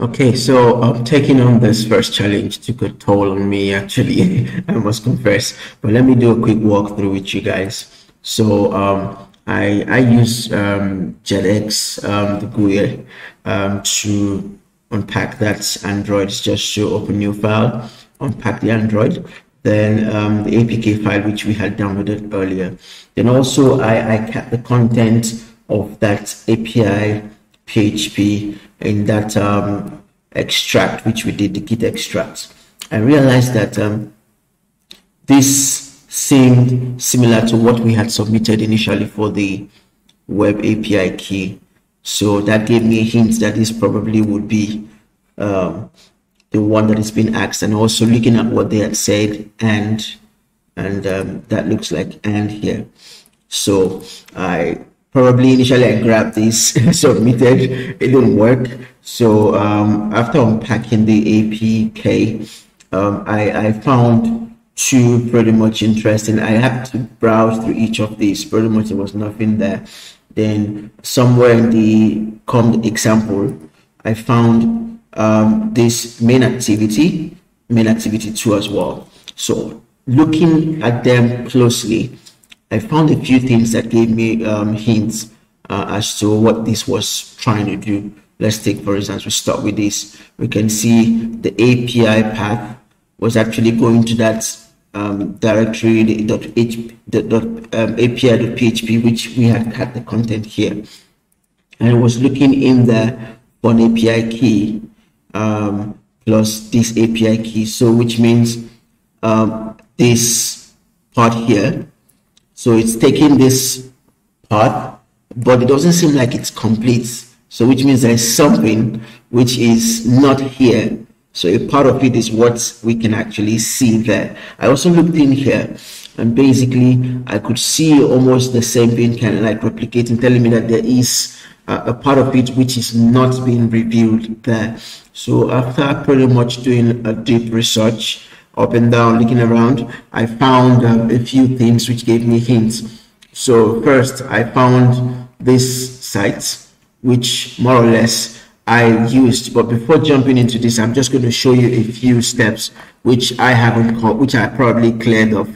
Okay, so um, taking on this first challenge took a toll on me actually, I must confess. But let me do a quick walkthrough with you guys. So um, I, I use um, JADX, um, the GUI, um, to unpack that Android, just to open new file, unpack the Android, then um, the APK file which we had downloaded earlier. Then also I, I kept the content of that API PHP in that um, extract, which we did, the git extract. I realized that um, this seemed similar to what we had submitted initially for the web API key. So that gave me a hint that this probably would be um, the one that is being asked and also looking at what they had said and and um, that looks like and here. So I probably initially I grabbed this, submitted, it didn't work. So um, after unpacking the APK, um, I, I found two pretty much interesting. I had to browse through each of these. Pretty much there was nothing there. Then somewhere in the com example, I found um, this main activity, main activity two as well. So looking at them closely, I found a few things that gave me um, hints uh, as to what this was trying to do. Let's take, for instance, we start with this. We can see the API path was actually going to that um, directory, the, dot H, the dot, um, API.php, which we had had the content here. And it was looking in there for an API key um, plus this API key. So, which means um, this part here so it's taking this part, but it doesn't seem like it's complete. So which means there's something which is not here. So a part of it is what we can actually see there. I also looked in here and basically I could see almost the same thing kind of like replicating, telling me that there is a, a part of it which is not being revealed there. So after pretty much doing a deep research, up and down, looking around, I found uh, a few things which gave me hints. So first, I found this site, which more or less I used. But before jumping into this, I'm just going to show you a few steps which I haven't caught, which I probably cleared off.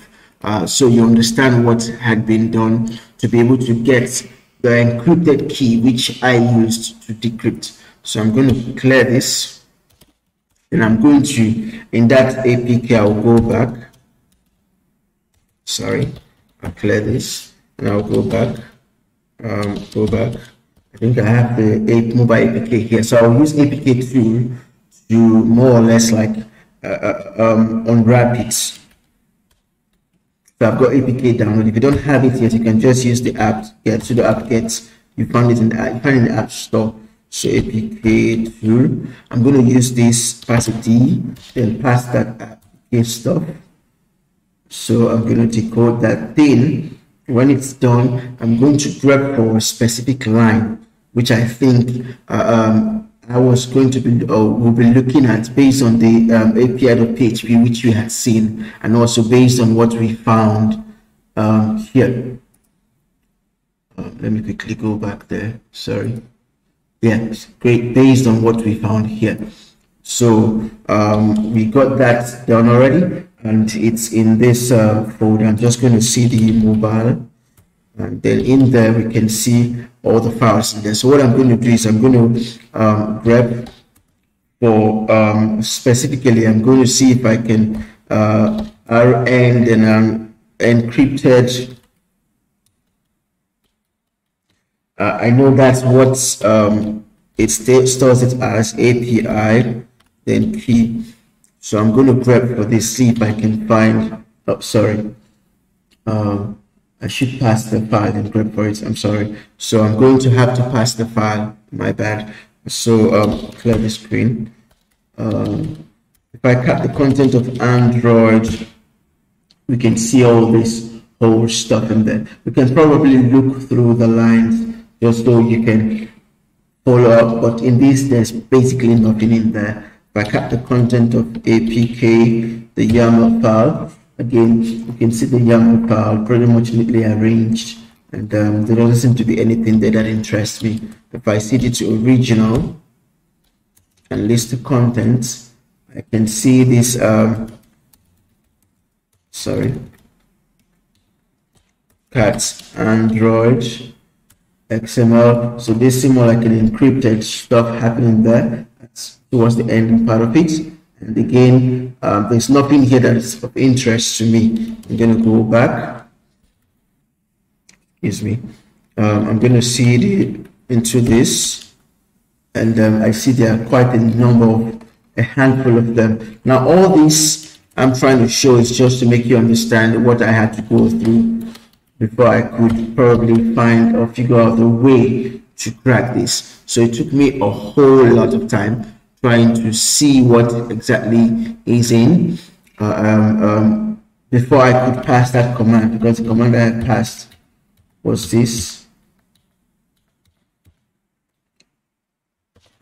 Uh, so you understand what had been done to be able to get the encrypted key which I used to decrypt. So I'm going to clear this and I'm going to, in that APK, I'll go back. Sorry, I'll clear this and I'll go back. Um, go back. I think I have the mobile APK here. So I'll use APK tool to more or less like uh, uh, um, unwrap it. So I've got APK download. If you don't have it yet, you can just use the app, get to the app get. You find it in the, you find it in the app store so APK tool. I'm going to use this D, then pass that APK stuff. So I'm going to decode that thing. When it's done, I'm going to grab for a specific line, which I think uh, um, I was going to be, uh, we'll be looking at based on the um, API.php, which we had seen, and also based on what we found um, here. Uh, let me quickly go back there. Sorry yeah great based on what we found here. So um, we got that done already and it's in this uh, folder. I'm just going to see the mobile and then in there we can see all the files in there. So what i'm going to do is i'm going to um, grab for um, specifically i'm going to see if i can uh, rn and um, encrypted Uh, I know that's what um, it stores it as API, then key. So I'm going to grep for this, see if I can find, oh, sorry. Um, I should pass the file and grep for it. I'm sorry. So I'm going to have to pass the file. My bad. So um, clear the screen. Um, if I cat the content of Android, we can see all this whole stuff in there. We can probably look through the lines just so you can follow up. But in this, there's basically nothing in there. If I cat the content of APK, the YAML file, again, you can see the YAML file pretty much neatly arranged. And um, there doesn't seem to be anything there that interests me. If I see it to original, and list the contents, I can see this, um, sorry, cats, Android, XML. So this seems more like an encrypted stuff happening there. Towards the ending part of it. And again, um, there's nothing here that is of interest to me. I'm going to go back. Excuse me. Um, I'm going to see the, into this. And um, I see there are quite a number of, a handful of them. Now, all this I'm trying to show is just to make you understand what I had to go through before I could probably find or figure out the way to crack this. So it took me a whole lot of time trying to see what exactly is in. Uh, um, um, before I could pass that command because the command I had passed was this.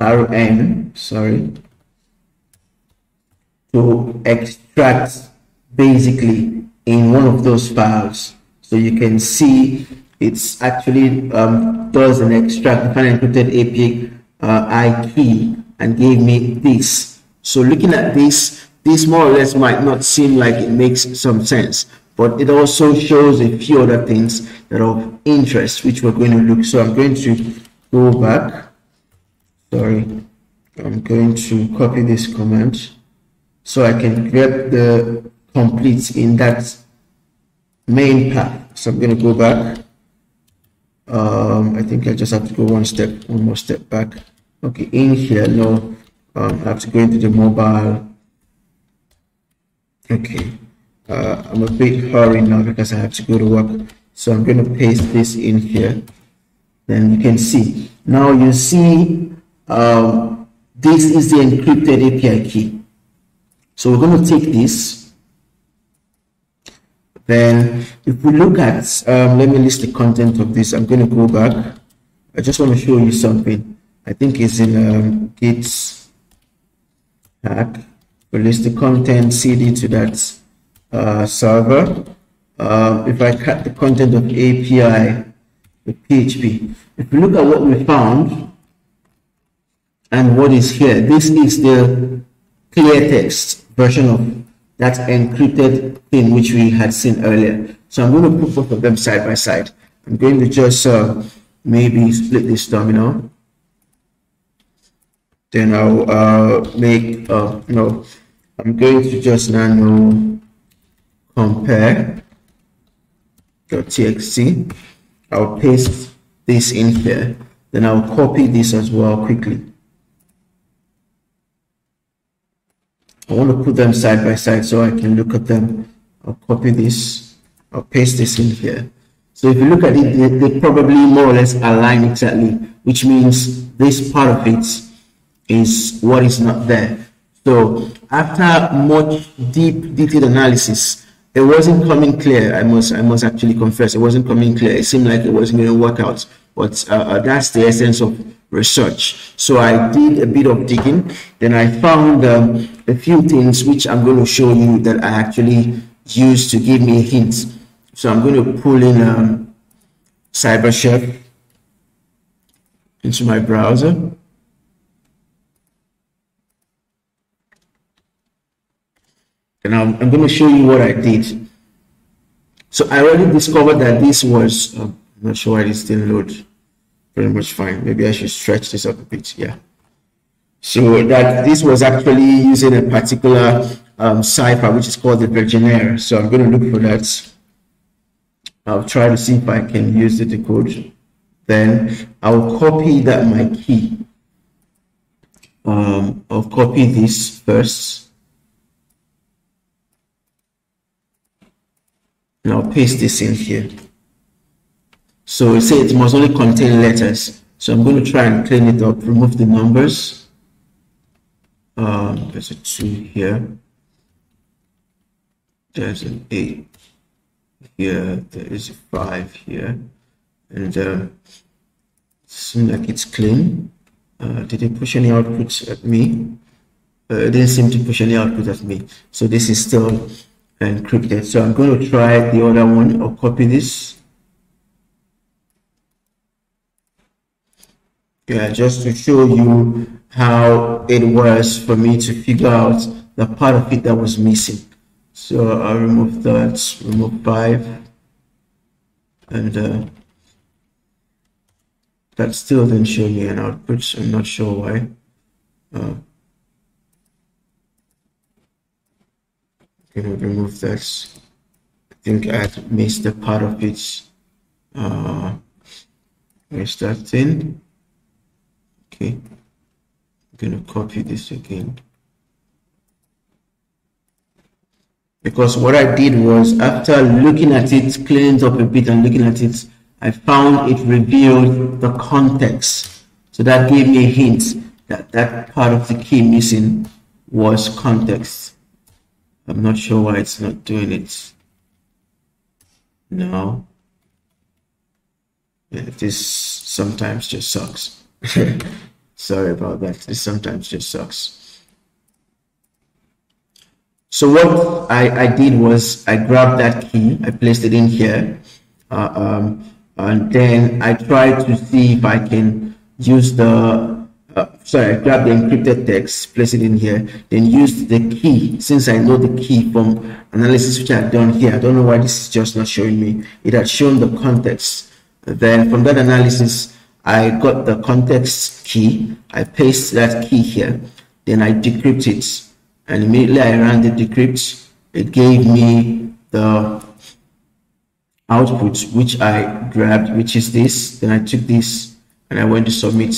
Rm sorry. To extract basically in one of those files so you can see it's actually um, does an extract an encrypted API uh, I key and gave me this. So looking at this, this more or less might not seem like it makes some sense, but it also shows a few other things that are of interest, which we're going to look. So I'm going to go back. Sorry, I'm going to copy this command so I can grab the complete in that main path. So I'm going to go back. Um, I think I just have to go one step, one more step back. Okay in here no um, I have to go into the mobile. Okay uh, I'm a bit hurried now because I have to go to work. So I'm going to paste this in here. Then you can see. Now you see um, this is the encrypted API key. So we're going to take this then if we look at um, let me list the content of this I'm going to go back I just want to show you something I think it's in um, Git hack. Release the content CD to that uh, server. Uh, if I cat the content of API with PHP, if you look at what we found and what is here, this is the clear text version of that encrypted thing which we had seen earlier. So I'm going to put both of them side by side. I'm going to just uh, maybe split this terminal then I'll uh, make, uh, know, I'm going to just now compare .txt. I'll paste this in here. Then I'll copy this as well quickly. I want to put them side by side so I can look at them. I'll copy this. I'll paste this in here. So if you look at it, they, they probably more or less align exactly, which means this part of it is what is not there. So after much deep, detailed analysis, it wasn't coming clear. I must, I must actually confess, it wasn't coming clear. It seemed like it wasn't going to work out. But uh, uh, that's the essence of research. So I did a bit of digging. Then I found um, a few things which I'm going to show you that I actually used to give me a hint. So I'm going to pull in um, CyberChef into my browser. and I'm, I'm going to show you what I did. So I already discovered that this was, uh, I'm not sure why this didn't load pretty much fine. Maybe I should stretch this up a bit. Yeah. So that this was actually using a particular um, cipher, which is called the Vigenère. So I'm going to look for that. I'll try to see if I can use the decode. Then I'll copy that my key. Um, I'll copy this first And I'll paste this in here. So it says it must only contain letters. So I'm going to try and clean it up, remove the numbers. Um, there's a 2 here. There's an 8 here. There is a 5 here. And uh, seems like it's clean. Uh, did it push any outputs at me? Uh, it didn't seem to push any output at me. So this is still encrypted. So I'm going to try the other one or copy this. Yeah just to show you how it was for me to figure out the part of it that was missing. So I'll remove that remove five and uh, that still didn't show me an output so I'm not sure why. Uh, can remove that? I think I missed a part of it. Uh, that thing okay I'm gonna copy this again. Because what I did was after looking at it cleaned up a bit and looking at it I found it revealed the context. So that gave me a hint that that part of the key missing was context. I'm not sure why it's not doing it no yeah, this sometimes just sucks sorry about that this sometimes just sucks so what I, I did was I grabbed that key I placed it in here uh, um, and then I tried to see if I can use the uh, sorry, I grab the encrypted text, place it in here, then use the key. Since I know the key from analysis which I've done here, I don't know why this is just not showing me. It had shown the context. Then from that analysis, I got the context key. I paste that key here. Then I decrypt it. And immediately I ran the decrypt. It gave me the output which I grabbed, which is this. Then I took this and I went to submit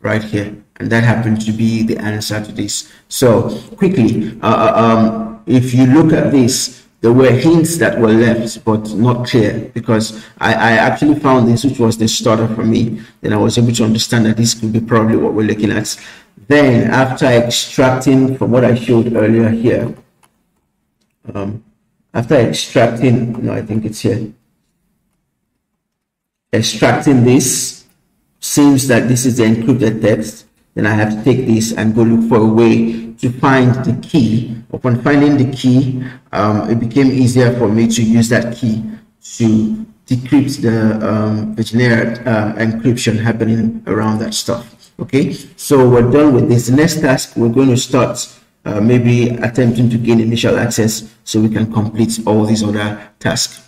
right here and that happened to be the answer to this so quickly uh, uh, um, if you look at this there were hints that were left but not clear because I, I actually found this which was the starter for me. Then I was able to understand that this could be probably what we're looking at. Then after extracting from what I showed earlier here um, after extracting no I think it's here. Extracting this seems that this is the encrypted text, then I have to take this and go look for a way to find the key. Upon finding the key, um, it became easier for me to use that key to decrypt the um, generic uh, encryption happening around that stuff. Okay, so we're done with this. Next task, we're going to start uh, maybe attempting to gain initial access so we can complete all these other tasks.